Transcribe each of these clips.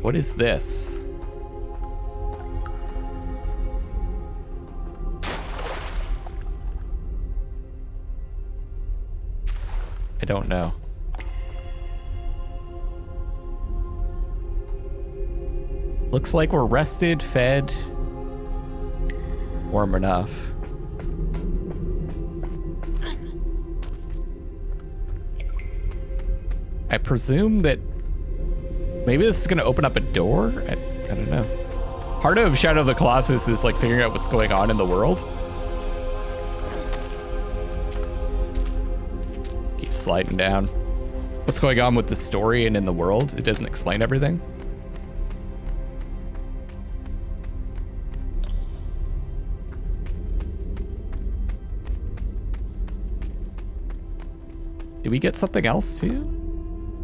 What is this? I don't know. Looks like we're rested, fed, warm enough. I presume that maybe this is going to open up a door? I, I don't know. Part of Shadow of the Colossus is like figuring out what's going on in the world. Keep sliding down. What's going on with the story and in the world? It doesn't explain everything. Do we get something else too?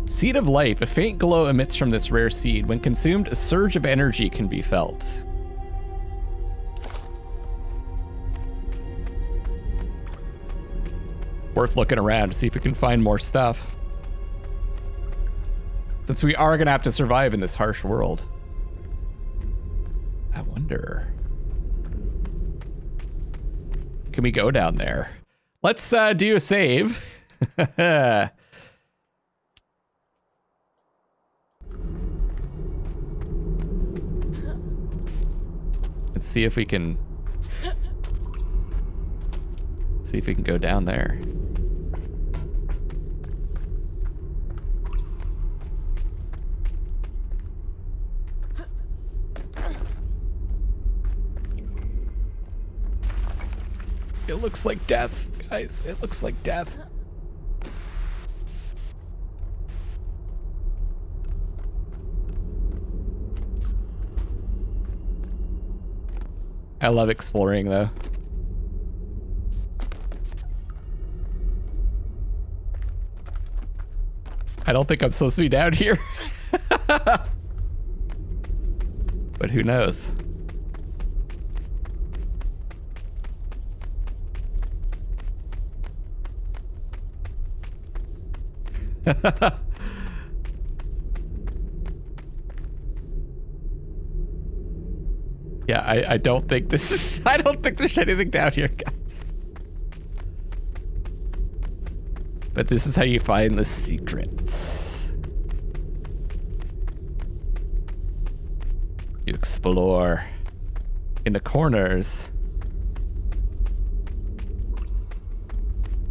Seed of life. A faint glow emits from this rare seed. When consumed, a surge of energy can be felt. Worth looking around to see if we can find more stuff. Since we are going to have to survive in this harsh world. I wonder. Can we go down there? Let's uh, do a save. Let's see if we can see if we can go down there. It looks like death, guys. It looks like death. I love exploring though. I don't think I'm supposed to be down here. but who knows? I, I don't think this is... I don't think there's anything down here, guys. But this is how you find the secrets. You explore in the corners.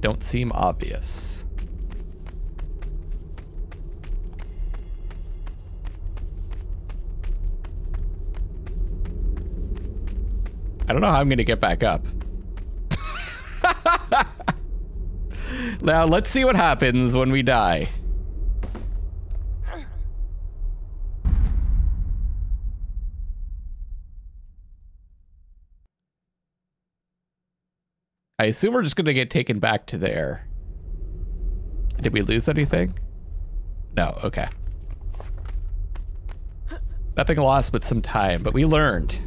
Don't seem obvious. I don't know how I'm going to get back up. now, let's see what happens when we die. I assume we're just going to get taken back to there. Did we lose anything? No, okay. Nothing lost but some time, but we learned.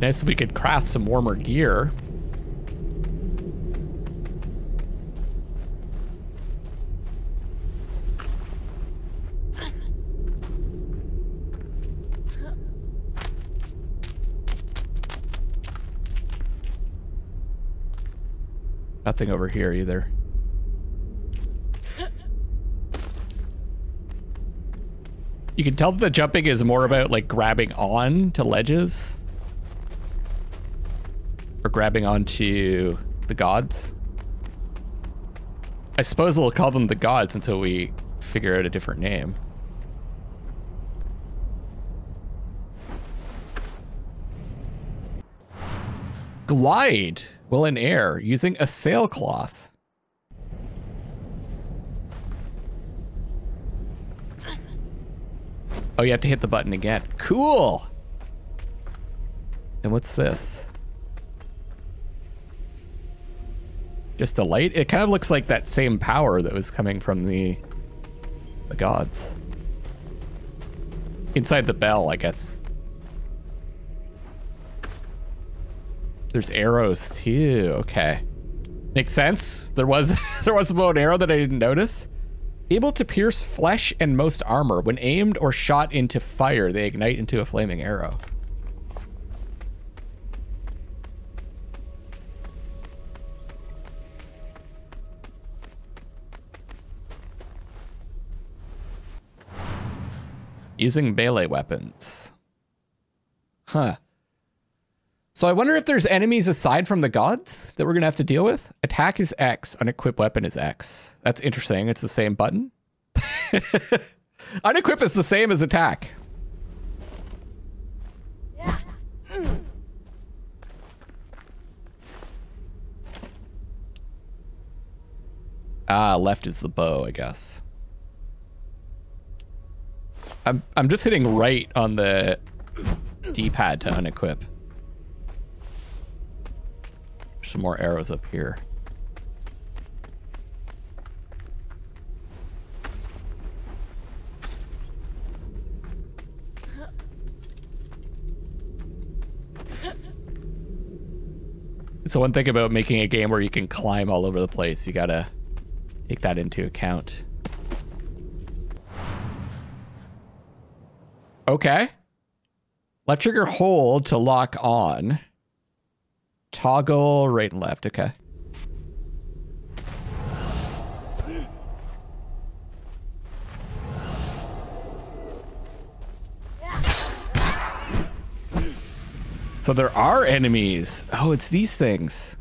Nice if we could craft some warmer gear. Nothing over here either. You can tell that the jumping is more about like grabbing on to ledges grabbing onto the gods. I suppose we'll call them the gods until we figure out a different name. Glide while in air using a sailcloth. Oh, you have to hit the button again. Cool. And what's this? just a light. It kind of looks like that same power that was coming from the the gods. Inside the bell, I guess. There's arrows too. Okay. Makes sense. There was there was a bow and arrow that I didn't notice. Able to pierce flesh and most armor. When aimed or shot into fire, they ignite into a flaming arrow. Using melee weapons. Huh. So I wonder if there's enemies aside from the gods that we're going to have to deal with. Attack is X, unequip weapon is X. That's interesting. It's the same button. unequip is the same as attack. Ah, left is the bow, I guess. I'm I'm just hitting right on the D-pad to unequip. Some more arrows up here. So one thing about making a game where you can climb all over the place. You gotta take that into account. Okay. Left trigger hold to lock on. Toggle right and left. Okay. So there are enemies. Oh, it's these things.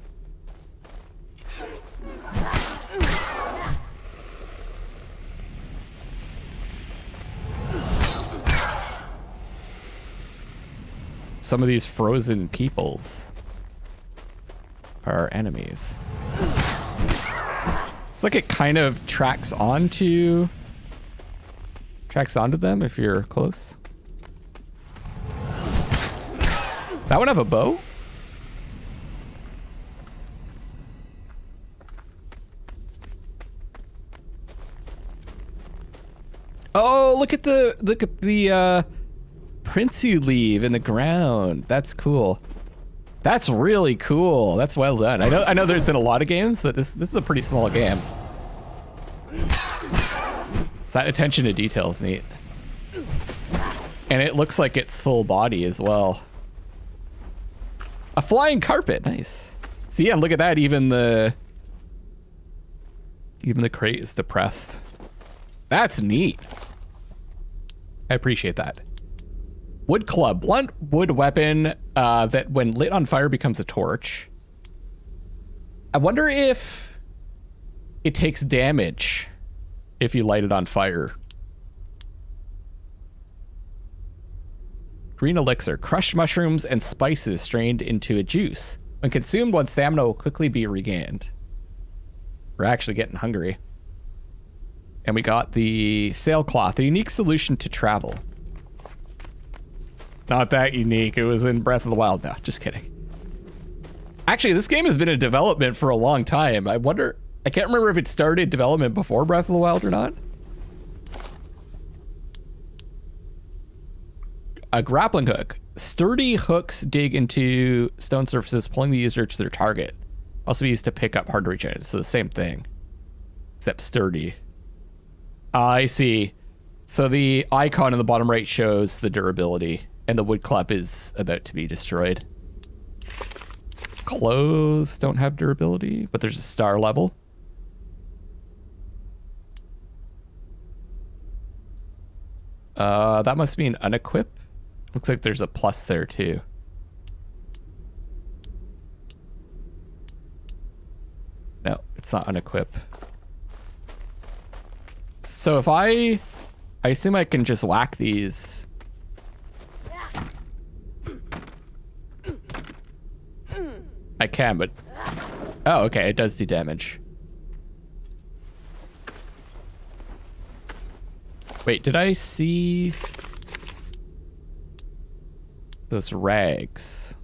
Some of these frozen peoples are enemies. It's like it kind of tracks onto tracks onto them if you're close. That one have a bow? Oh, look at the look at the uh prints you leave in the ground. That's cool. That's really cool. That's well done. I know I know there's in a lot of games, but this this is a pretty small game. So that attention to detail is neat. And it looks like it's full body as well. A flying carpet, nice. See, yeah, look at that. Even the even the crate is depressed. That's neat. I appreciate that. Wood club, blunt wood weapon uh, that when lit on fire becomes a torch. I wonder if it takes damage if you light it on fire. Green elixir, crushed mushrooms and spices strained into a juice. When consumed, one stamina will quickly be regained. We're actually getting hungry. And we got the sailcloth, a unique solution to travel. Not that unique. It was in Breath of the Wild. No, just kidding. Actually, this game has been in development for a long time. I wonder... I can't remember if it started development before Breath of the Wild or not. A grappling hook. Sturdy hooks dig into stone surfaces, pulling the user to their target. Also be used to pick up hard to reach items. So the same thing, except sturdy. Ah, I see. So the icon in the bottom right shows the durability and the wood club is about to be destroyed. Clothes don't have durability, but there's a star level. Uh, that must be an unequip. Looks like there's a plus there too. No, it's not unequip. So if I, I assume I can just whack these I can, but... Oh, okay, it does do damage. Wait, did I see... Those rags?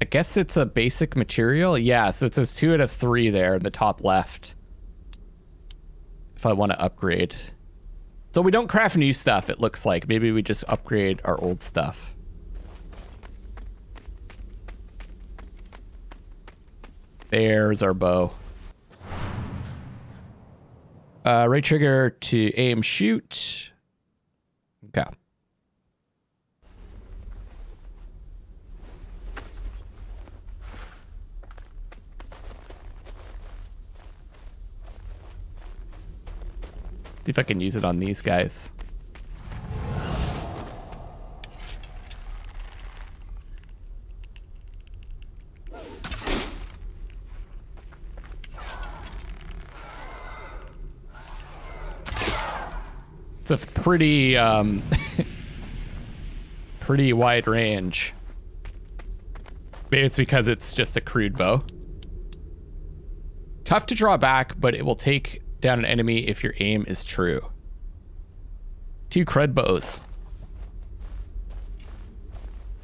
I guess it's a basic material. Yeah, so it says two out of three there in the top left. If I want to upgrade. So we don't craft new stuff, it looks like. Maybe we just upgrade our old stuff. There's our bow. Uh, right trigger to aim shoot. Okay. See if I can use it on these guys. It's a pretty, um, pretty wide range. Maybe it's because it's just a crude bow. Tough to draw back, but it will take down an enemy if your aim is true. Two cred bows.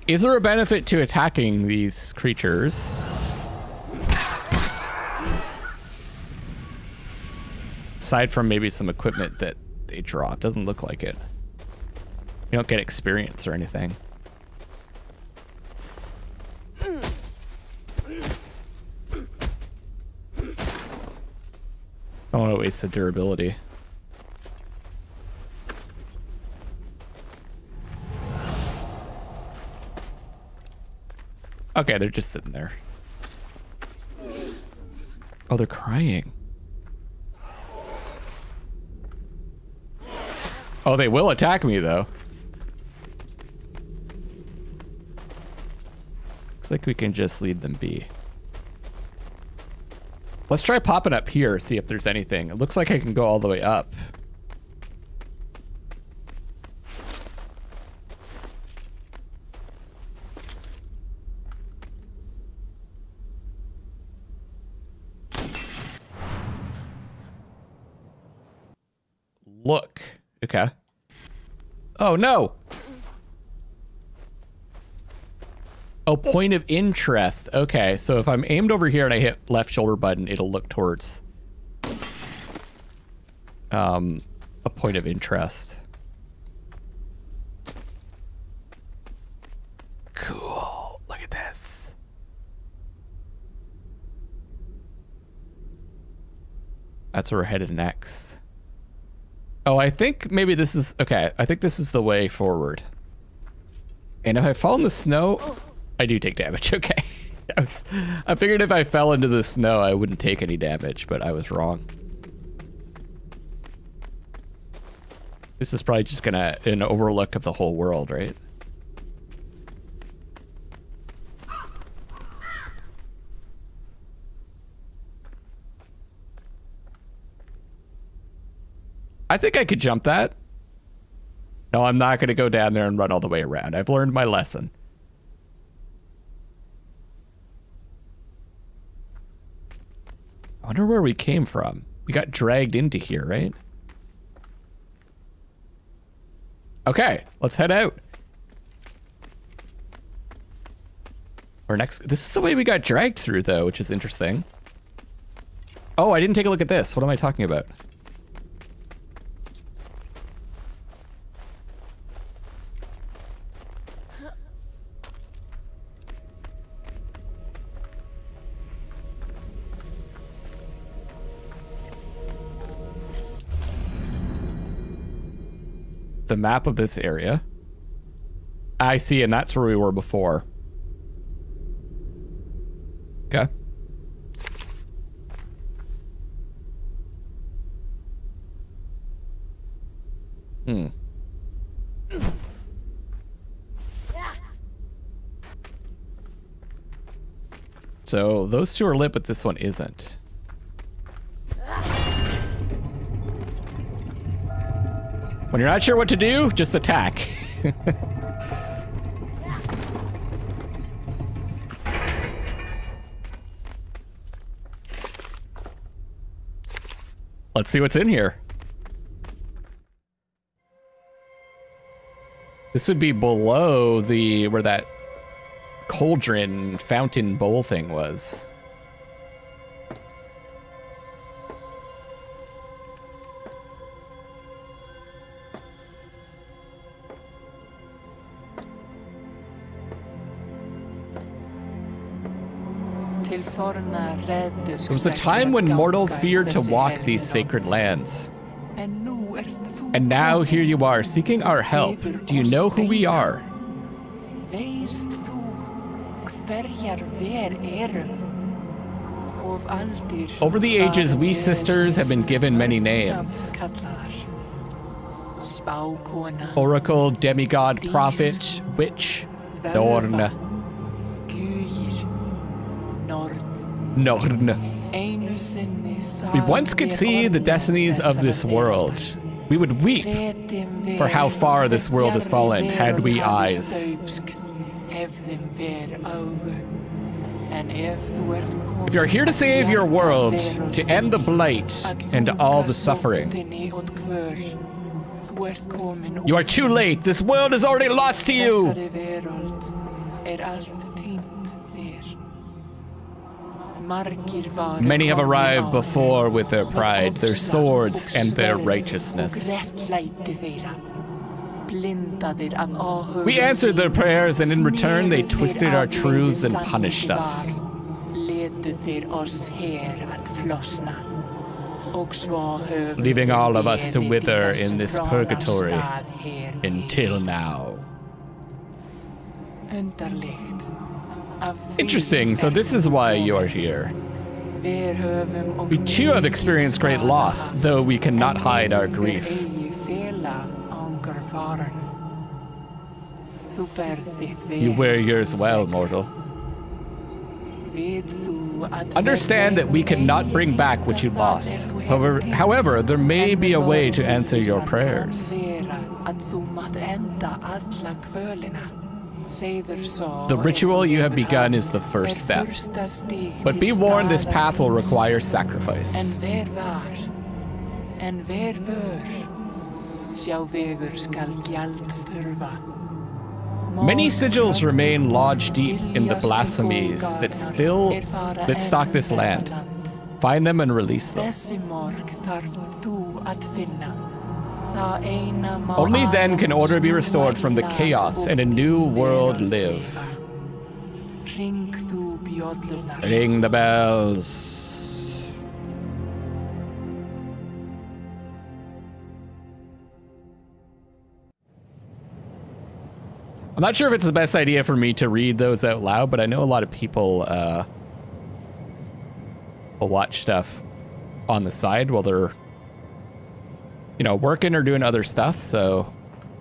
Is there a benefit to attacking these creatures? Aside from maybe some equipment that they draw. It doesn't look like it. You don't get experience or anything. I don't want to waste the durability. Okay, they're just sitting there. Oh, they're crying. Oh, they will attack me, though. Looks like we can just lead them be. Let's try popping up here, see if there's anything. It looks like I can go all the way up. Look. Okay. Oh, no. Oh, point of interest. Okay, so if I'm aimed over here and I hit left shoulder button, it'll look towards um, a point of interest. Cool. Look at this. That's where we're headed next. Oh, I think maybe this is... Okay, I think this is the way forward. And if I fall in the snow, I do take damage. Okay. I, was, I figured if I fell into the snow, I wouldn't take any damage, but I was wrong. This is probably just gonna an overlook of the whole world, right? I think I could jump that. No, I'm not to go down there and run all the way around. I've learned my lesson. Wonder where we came from. We got dragged into here, right? Okay, let's head out. Or next... This is the way we got dragged through, though, which is interesting. Oh, I didn't take a look at this. What am I talking about? The map of this area. I see, and that's where we were before. Okay. Hmm. So those two are lit, but this one isn't. When you're not sure what to do, just attack. Let's see what's in here. This would be below the where that cauldron fountain bowl thing was. There was a time when mortals feared to walk these sacred lands. And now here you are, seeking our help. Do you know who we are? Over the ages, we sisters have been given many names. Oracle, demigod, prophet, witch, Norn. Norn. We once could see the destinies of this world. We would weep for how far this world has fallen had we eyes. If you're here to save your world, to end the blight and all the suffering, you are too late. This world is already lost to you. Many have arrived before with their pride, their swords, and their righteousness. We answered their prayers, and in return, they twisted our truths and punished us. Leaving all of us to wither in this purgatory until now. Interesting, so this is why you're here. We too have experienced great loss, though we cannot hide our grief. You wear yours well, mortal. Understand that we cannot bring back what you lost. However, however, there may be a way to answer your prayers. The ritual you have begun is the first step. But be warned, this path will require sacrifice. Many sigils remain lodged deep in the blasphemies that still that stalk this land. Find them and release them. Only then can order be restored from the chaos and a new world live. Ring the bells. I'm not sure if it's the best idea for me to read those out loud, but I know a lot of people uh, will watch stuff on the side while they're you know, working or doing other stuff, so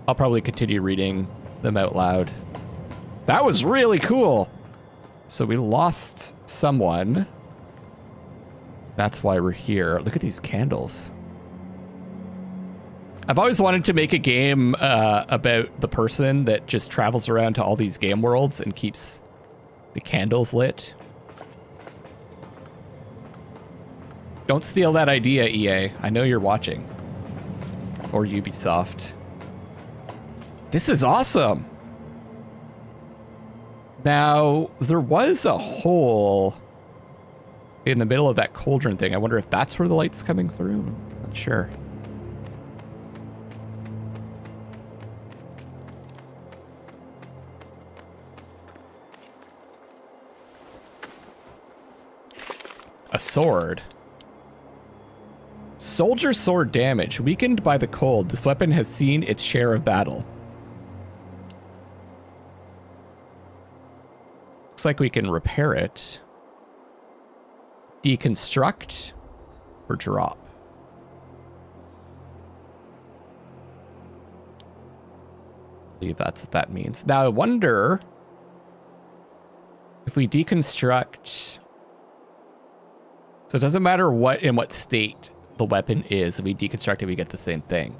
I'll probably continue reading them out loud. That was really cool. So we lost someone. That's why we're here. Look at these candles. I've always wanted to make a game uh, about the person that just travels around to all these game worlds and keeps the candles lit. Don't steal that idea, EA. I know you're watching or Ubisoft. This is awesome. Now, there was a hole in the middle of that cauldron thing. I wonder if that's where the light's coming through. Not sure. A sword. Soldier sword damage. Weakened by the cold, this weapon has seen its share of battle. Looks like we can repair it. Deconstruct or drop. I believe that's what that means. Now I wonder if we deconstruct. So it doesn't matter what in what state the weapon is. If we deconstruct it, we get the same thing.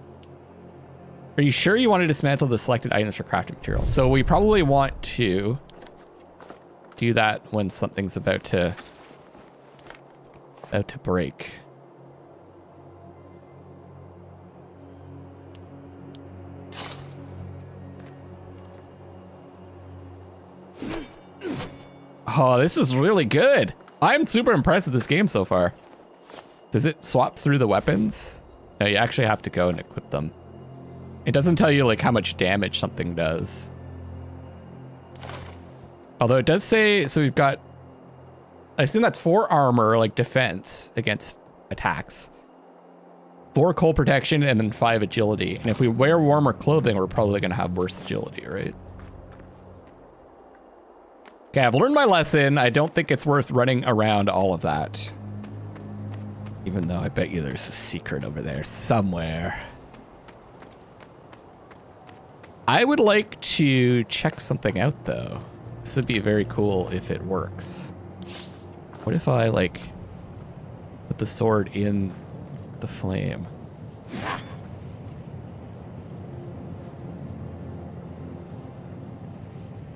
Are you sure you want to dismantle the selected items for crafting materials? So we probably want to do that when something's about to about to break. Oh, this is really good. I'm super impressed with this game so far. Does it swap through the weapons? No, you actually have to go and equip them. It doesn't tell you like how much damage something does. Although it does say, so we've got I assume that's four armor, like defense against attacks. Four cold protection and then five agility. And if we wear warmer clothing, we're probably going to have worse agility, right? Okay, I've learned my lesson. I don't think it's worth running around all of that. Even though I bet you there's a secret over there somewhere. I would like to check something out, though. This would be very cool if it works. What if I, like, put the sword in the flame?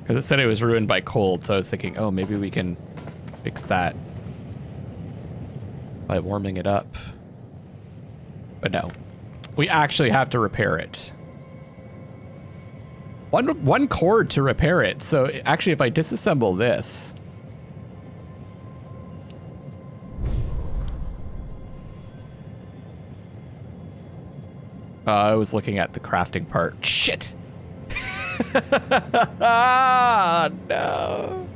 Because it said it was ruined by cold, so I was thinking, oh, maybe we can fix that by warming it up. But no. We actually have to repair it. One, one cord to repair it. So actually, if I disassemble this... Uh, I was looking at the crafting part. Shit! ah, no.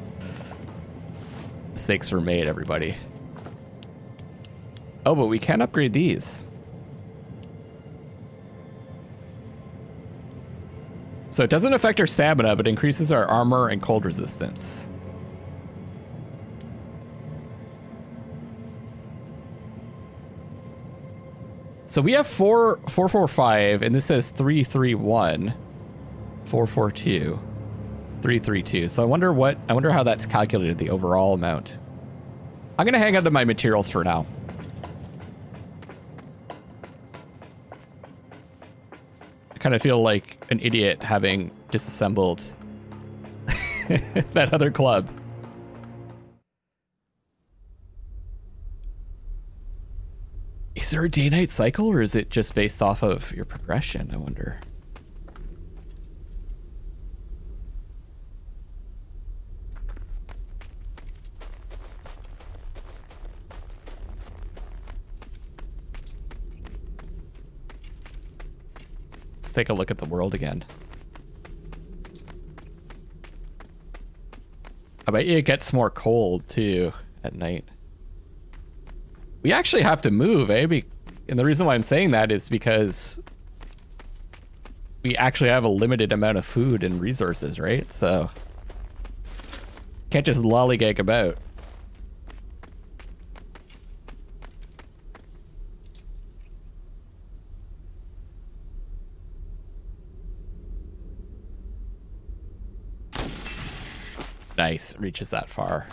Mistakes were made, everybody. Oh, but we can upgrade these. So it doesn't affect our stamina, but increases our armor and cold resistance. So we have four, four, four, five, and this says three, three, one. 442. 332. So I wonder what, I wonder how that's calculated, the overall amount. I'm to hang on to my materials for now. I kind of feel like an idiot having disassembled that other club. Is there a day-night cycle or is it just based off of your progression, I wonder? Take a look at the world again. I bet you it gets more cold too at night. We actually have to move, eh? Be and the reason why I'm saying that is because we actually have a limited amount of food and resources, right? So can't just lollygag about. Nice, reaches that far.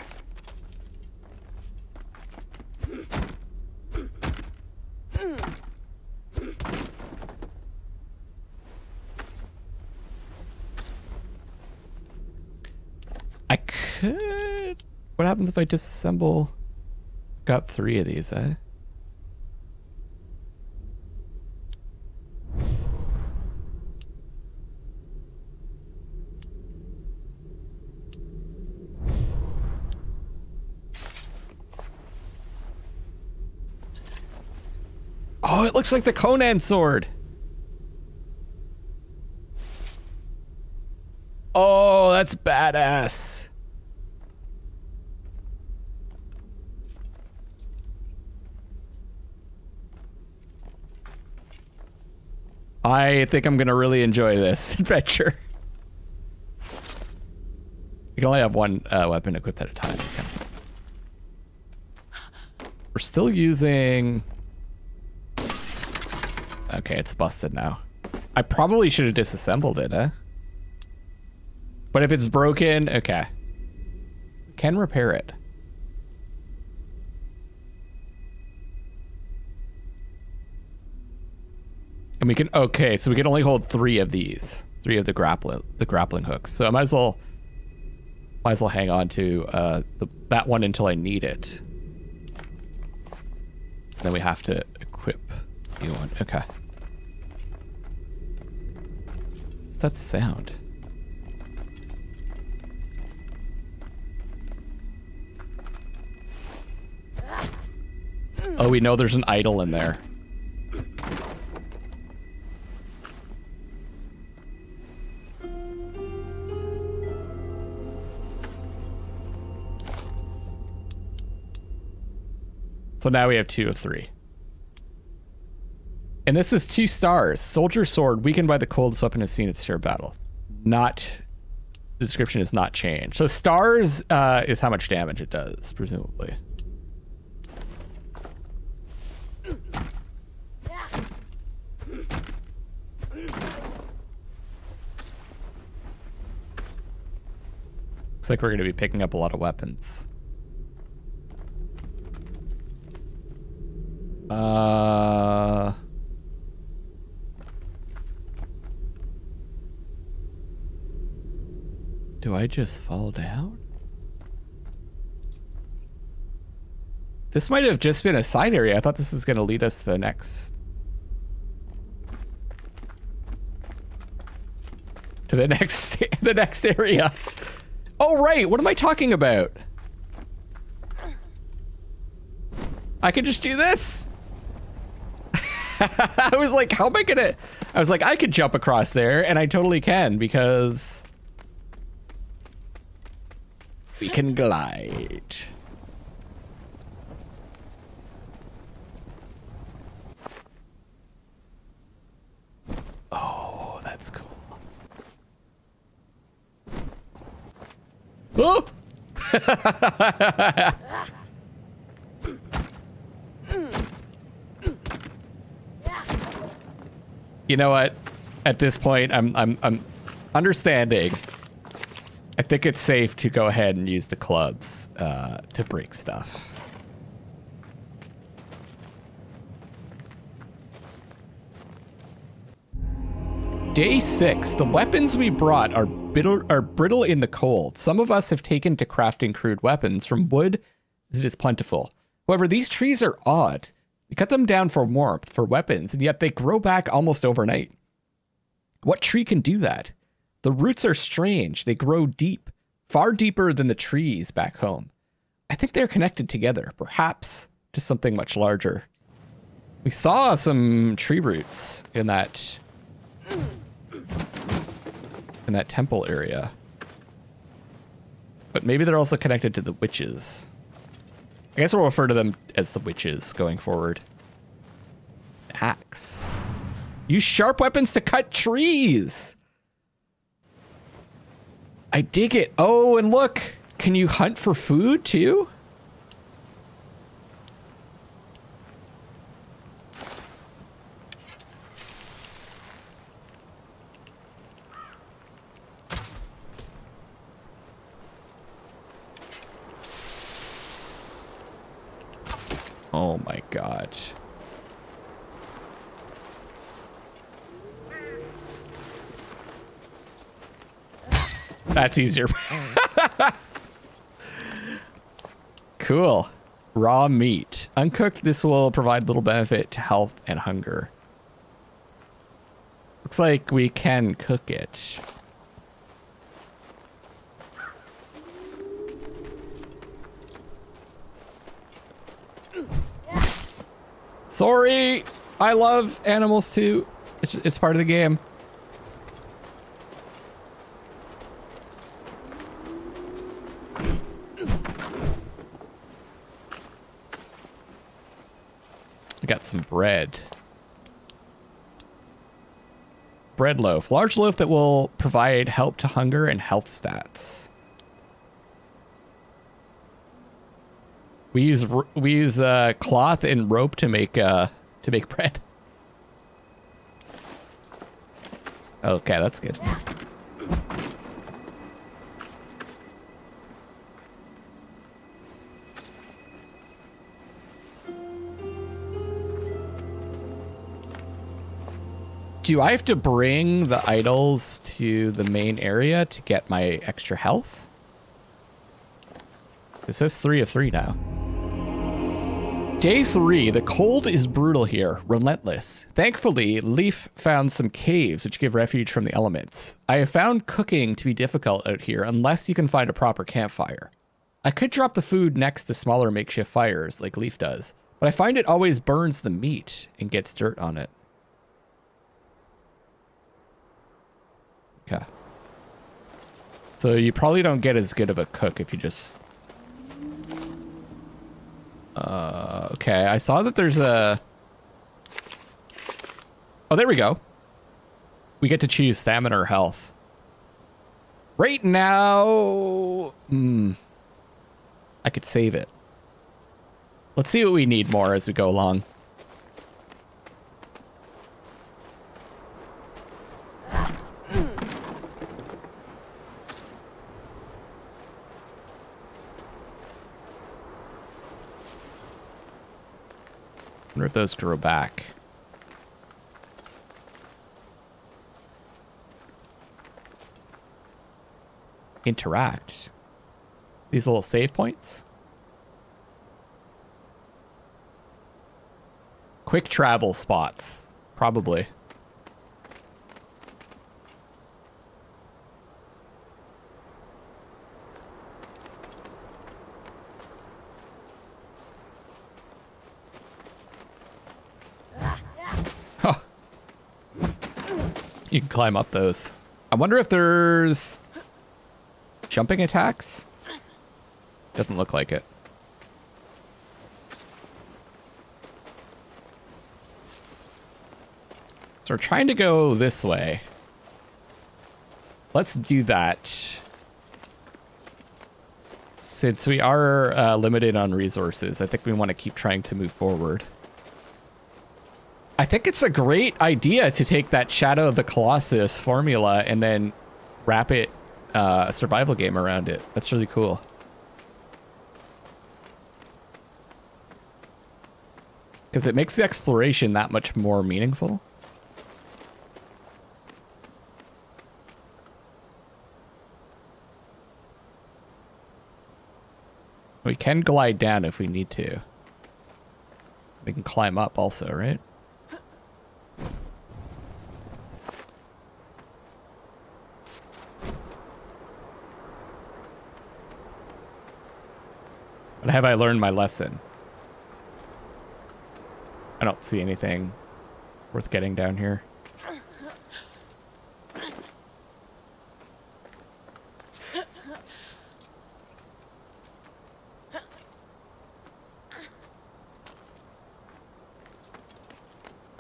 I could... What happens if I disassemble... Got three of these, eh? Oh, it looks like the Conan sword. Oh, that's badass. I think I'm going to really enjoy this adventure. You can only have one uh, weapon equipped at a time. Okay. We're still using Okay, it's busted now. I probably should have disassembled it, eh? But if it's broken, okay. Can repair it. And we can, okay, so we can only hold three of these. Three of the grappling, the grappling hooks. So I might as well, might as well hang on to uh, the, that one until I need it. Then we have to equip the one. Okay. That sound? Oh, we know there's an idol in there. So now we have two of three. And this is two stars. Soldier sword weakened by the cold. Weapon has seen its share of battle. Not the description is not changed. So stars uh, is how much damage it does, presumably. Looks like we're going to be picking up a lot of weapons. Uh... Do I just fall down? This might have just been a side area. I thought this was going to lead us to the next... To the next, the next area. Oh, right. What am I talking about? I could just do this. I was like, how am I going to... I was like, I could jump across there, and I totally can, because... We can glide. Oh, that's cool. Oh! you know what? At this point, I'm I'm I'm understanding I think it's safe to go ahead and use the clubs uh, to break stuff. Day 6. The weapons we brought are, brittle, are brittle in the cold. Some of us have taken to crafting crude weapons from wood as it is plentiful. However, these trees are odd. We cut them down for warmth, for weapons, and yet they grow back almost overnight. What tree can do that? The roots are strange. They grow deep, far deeper than the trees back home. I think they're connected together, perhaps to something much larger. We saw some tree roots in that in that temple area. But maybe they're also connected to the witches. I guess we'll refer to them as the witches going forward. Axe. Use sharp weapons to cut trees. I dig it. Oh, and look. Can you hunt for food too? Oh my god. That's easier. cool. Raw meat. Uncooked, this will provide little benefit to health and hunger. Looks like we can cook it. Sorry! I love animals too. It's, it's part of the game. I got some bread. Bread loaf. Large loaf that will provide help to hunger and health stats. We use we use uh, cloth and rope to make uh, to make bread. Okay, that's good. Do I have to bring the idols to the main area to get my extra health? It says three of three now. Day three, the cold is brutal here, relentless. Thankfully, Leif found some caves which give refuge from the elements. I have found cooking to be difficult out here unless you can find a proper campfire. I could drop the food next to smaller makeshift fires like Leif does, but I find it always burns the meat and gets dirt on it. Okay. So you probably don't get as good of a cook if you just... Uh, Okay, I saw that there's a... Oh, there we go. We get to choose stamina or health. Right now... Hmm. I could save it. Let's see what we need more as we go along. Wonder if those grow back. Interact. These little save points? Quick travel spots. Probably. You can climb up those. I wonder if there's jumping attacks. Doesn't look like it. So we're trying to go this way. Let's do that. Since we are uh, limited on resources, I think we want to keep trying to move forward. I think it's a great idea to take that Shadow of the Colossus formula and then wrap it uh, a survival game around it. That's really cool. Because it makes the exploration that much more meaningful. We can glide down if we need to. We can climb up also, right? Have I learned my lesson? I don't see anything worth getting down here.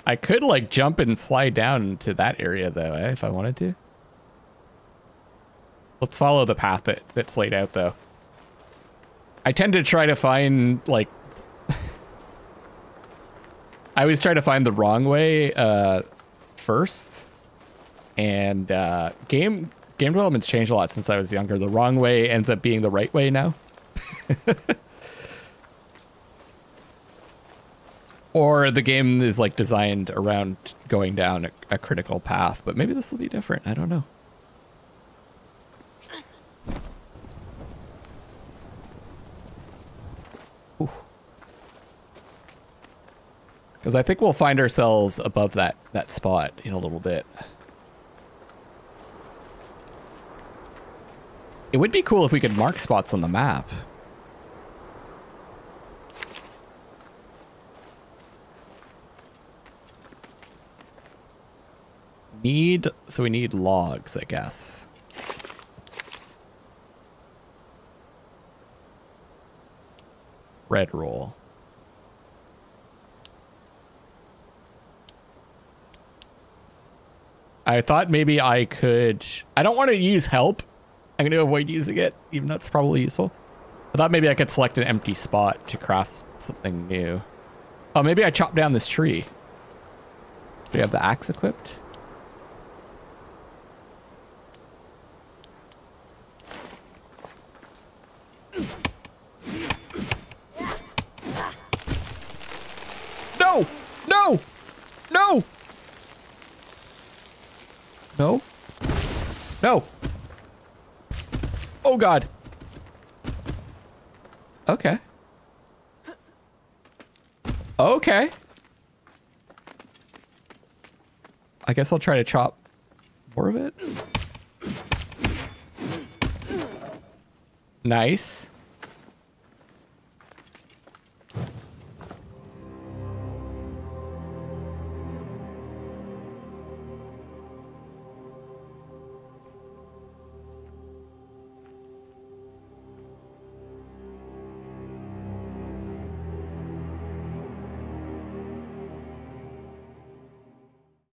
I could like jump and slide down to that area though, eh, if I wanted to. Let's follow the path that, that's laid out though. I tend to try to find like I always try to find the wrong way uh, first, and uh, game game development's changed a lot since I was younger. The wrong way ends up being the right way now. or the game is like designed around going down a, a critical path, but maybe this will be different. I don't know. Because I think we'll find ourselves above that, that spot in a little bit. It would be cool if we could mark spots on the map. Need, so we need logs, I guess. Red roll. I thought maybe I could... I don't want to use help. I'm going to avoid using it, even though it's probably useful. I thought maybe I could select an empty spot to craft something new. Oh, maybe I chop down this tree. Do we have the axe equipped? No! No! No! No? No! Oh god. Okay. Okay. I guess I'll try to chop more of it. Nice.